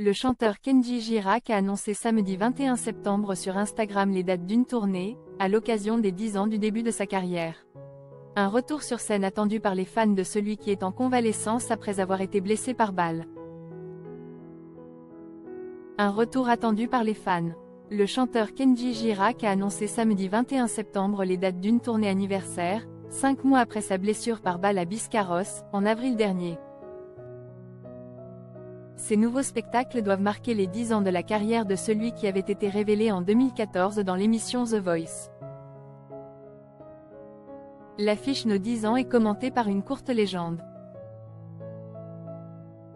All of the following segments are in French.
Le chanteur Kenji Girac a annoncé samedi 21 septembre sur Instagram les dates d'une tournée, à l'occasion des 10 ans du début de sa carrière. Un retour sur scène attendu par les fans de celui qui est en convalescence après avoir été blessé par balle. Un retour attendu par les fans. Le chanteur Kenji Girac a annoncé samedi 21 septembre les dates d'une tournée anniversaire, cinq mois après sa blessure par balle à Biscarrosse, en avril dernier. Ces nouveaux spectacles doivent marquer les 10 ans de la carrière de celui qui avait été révélé en 2014 dans l'émission The Voice. L'affiche Nos 10 ans est commentée par une courte légende.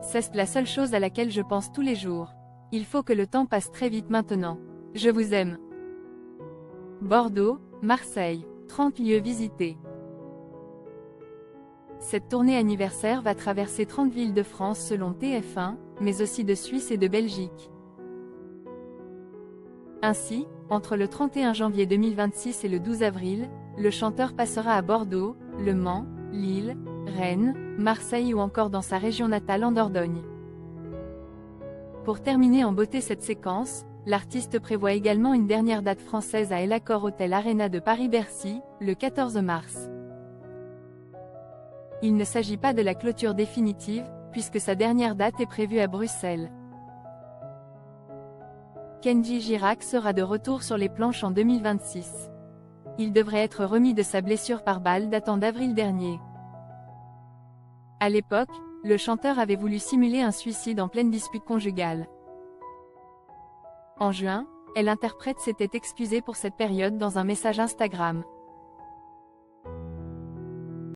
C'est la seule chose à laquelle je pense tous les jours. Il faut que le temps passe très vite maintenant. Je vous aime. Bordeaux, Marseille, 30 lieux visités. Cette tournée anniversaire va traverser 30 villes de France selon TF1, mais aussi de Suisse et de Belgique. Ainsi, entre le 31 janvier 2026 et le 12 avril, le chanteur passera à Bordeaux, Le Mans, Lille, Rennes, Marseille ou encore dans sa région natale en Dordogne. Pour terminer en beauté cette séquence, l'artiste prévoit également une dernière date française à El Accor Hotel Arena de Paris-Bercy, le 14 mars. Il ne s'agit pas de la clôture définitive, puisque sa dernière date est prévue à Bruxelles. Kenji Girac sera de retour sur les planches en 2026. Il devrait être remis de sa blessure par balle datant d'avril dernier. À l'époque, le chanteur avait voulu simuler un suicide en pleine dispute conjugale. En juin, elle interprète s'était excusée pour cette période dans un message Instagram.